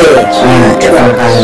shit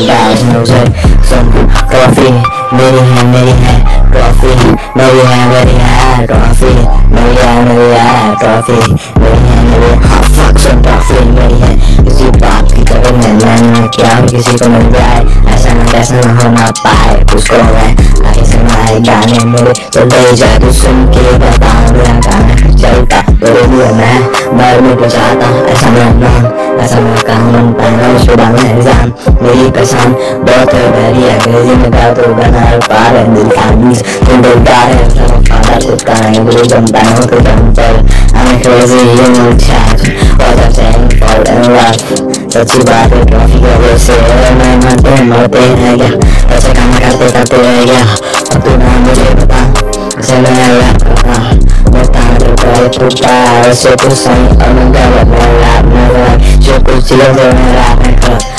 dance मुझे सुन trophy मेरी है मेरी है ट्रॉफी मेरी है मेरी है ट्रॉफी मेरी है मेरी है ट्रॉफी मेरी है मेरी हाँ fuck सुन ट्रॉफी मेरी है किसी बात की कदर में मैं ना क्या किसी को मिल जाए ऐसा ना कैसा ना हो ना पाए कुछ उसको मैं आगे सुनाए गाने मेरे तो ले जा तू सुन के बता मेरा गाना चलता। लिए मैं बार में पहुंचाता। ऐसा मैं नाम ऐसा मैं काम पहना शुदा में एग्ज़ाम मेरी पहचान बहुत है मेरी अंग्रेज़ी में गा तो बना पा रहे दिल का बीज तुम दिलदार है सब फादर कुत्ता है, गुरु जमता है तो जमपर I'm crazy you know chat what I'm saying fall in love सच्ची बात है, ट्रॉफी की वजह से मैं मरते मरते रह गया ऐसे काम करते करते रह गया। अब तू ना मुझे बता। करता मोटा तू सही और मैं गलत मैं रैप में गलत जो कुछ चीज़ें मैं रैप में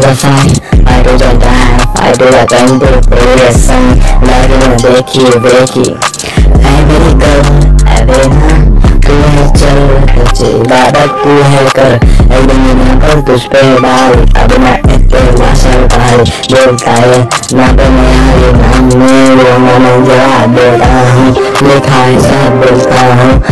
the fight, fight to the die, fight to the time to play the sun, love you, देखी देखी ऐ मेरी girl, ऐ बेना तू है चल तुझे इबादत तू है कर एक दुनिया पर तुझ पे डाल अब मैं इतने इतना सरकार बोलता है ना तो मैं हरी नाम में वो मैंने जवाब देता हूँ लिखा है सब बोलता हूँ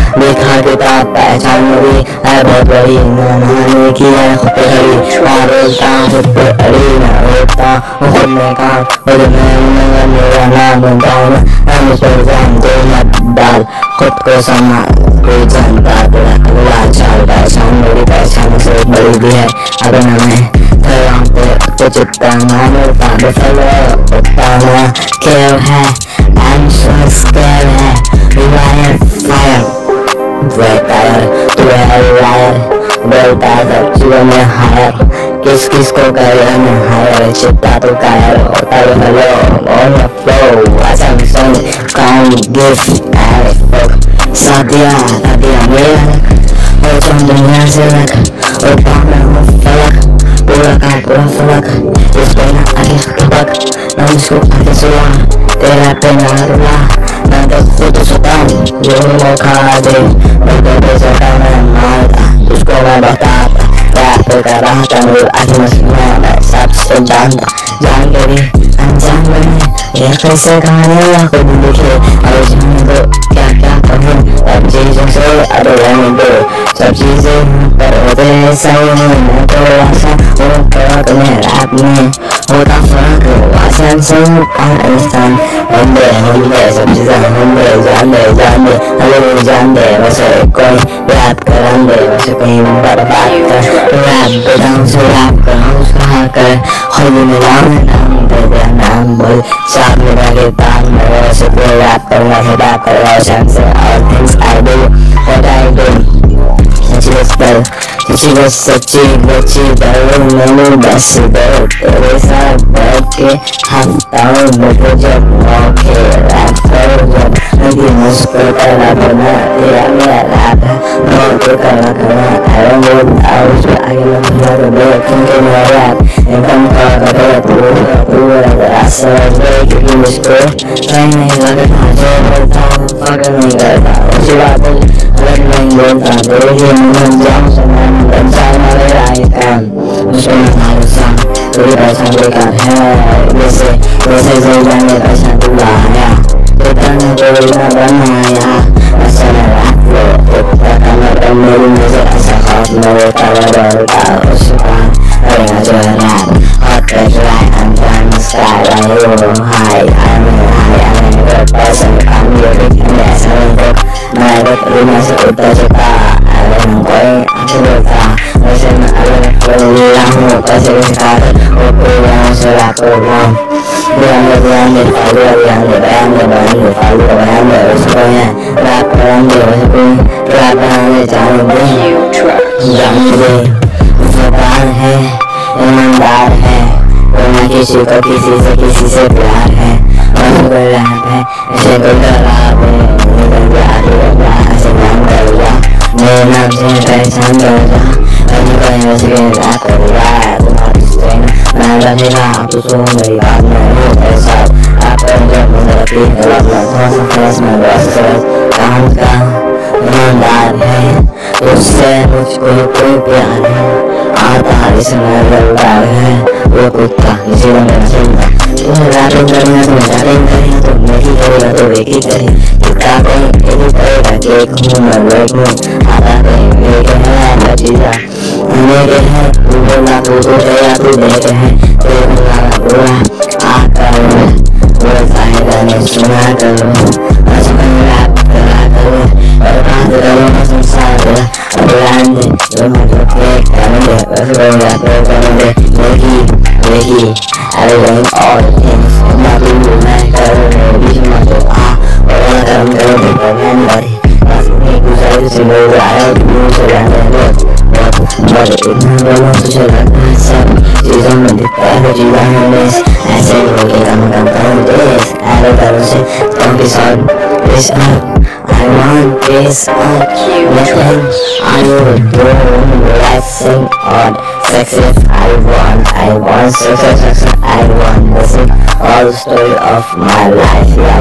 लिखा किताब पहचान मेरी है बहुत बड़ी मैंने की है खुद पे खड़ी मैं बोलता हूँ खुद पे अड़ी मैं बोलता हूँ खुद में काम खुद में मेरा नाम बनता हूँ मैं मुझ पर जान दो मत डाल खुद को संभाल कोई जानता तेरा अगला चाल पहचान मेरी पहचान से बड़ी भी है अगर ना मैं थराम पे कुछ इतना ना मिलता बेफलो उतना ना केव है I'm so scared है सब चीज़ों में हायर, किस किस को करे मैं हायर, चित्ता तो कायर होता है on the flow as I'm saying can't give a fuck Sadia सादिया मेरा और तुम दुनिया से लग और पाना हो फलक, पूरा का पूरा फलक, इस पे ना आगे खपक ना मुझको आगे सुला तेरा पे ना रुला, ना तो खुद सुताऊं जो मौका दे, मैं तो पे मैं मारता तुझको मैं बताता रैप कर रहा था मेरे आगे मसीहा मैं सबसे जानता जान के भी अनजान बने ये कैसे कहानी खुद लिखे और जाने दो क्या क्या कहूँ सब चीज़ों से अरे रहने दो सब चीज़ें पर होते हैं सही मैं तो ऐसा हूँ फ़र्क में रैप में होता फ़र्क वासन से पाकिस्तान हम दे हम दे सब चीज़ें हम दे जान दे जान दे हमें जान दे वैसे कोई रैप कर दे वैसे कहीं बर्बाद कर। रैप बताऊँ से रैप कराऊँ कहा कर खुद में नाम दे दे, नाम बोल। सामने लगे ताम मेरे वैसे कोई रैप करना है रैप कर रहा से। all things I do, what I do सच्ची बस पर सच्ची बस सच्ची बच्ची डरो मैंने बस दो तेरे साथ बैठ के हफ्ताओं मुझे जब मौके रैप करो, जब लगी मुझको तेरा बना तेरा मेरा रैप है मौके करना करना I don't want I was I love you. to be a king in my rap एकदम का करे तू तू है असर क्योंकि मुझको कहीं नहीं लगता जो बोलता हूँ फ़र्क नहीं करता उसी बात अलग नहीं बोलता तेरे ही मन जाऊँ समय में बन जाए मेरा ये काम मुझको मैं भरोसा तेरी पहचान बेकार है sky like oh hi I'm a high I'm a good person I'm your big and yes I'm a book मैं एक दुनिया से उतर चुका अगर हम कोई अच्छे बोलता वैसे मैं अलग कोई हूँ कैसे सिखा वो कोई यहाँ से रैप प्रोग्राम बयान दे बयान दे फालू बयान दे बयान दे बयान दे फालू बयान दे उसको है रैप कराएँगे वैसे कोई रैप बनाने जानेंगे जानेंगे जबान है ईमानदार है और न किसी को किसी से किसी से प्यार है और कोई रैप है ऐसे कोई खराब है निकल प्यार होगा ऐसे नाम करूँगा मेरे नाम से पहचान करूँगा और कोई वैसे के रैप करूँगा तुम्हारी स्ट्रेन मैं रहेगा तो सुनो मेरी बात मैं हूँ आप जब मुझे अपनी गलत मैं थोड़ा सा फेस में बस कर काम का ईमानदार है उससे मुझको कोई प्यार है आता इसमें लौटार है। वो कुत्ता जीवन में चलता तुम्हें रातों करना तुम जाने करें। तो नहीं करेगा तो एक ही करे। कितना कहीं एक ही करेगा कि एक हूँ मैं लोग हूँ आता कहीं मेरे है नतीजा मेरे है, तू बोला, तू तो गया, तू देख है। तेरे बोला बुरा। आकर वो फ़ायदा नहीं सुना करो। Corona, Corona, Nike, Nike. I learn all the things. I'm not doing with my Corona, vision my soul. Ah, Corona, Corona, Corona, Corona, body. That's me, who's out of the world. I have to move around the world. But it never wants to shut up myself. She's on the energy behind her mess. I said, okay, I'm gonna come this. I don't know, say, don't be sorry. This up. I want this up. Which one? I would do. That's so odd success I want I want success, success I want this is all the story of my life yeah.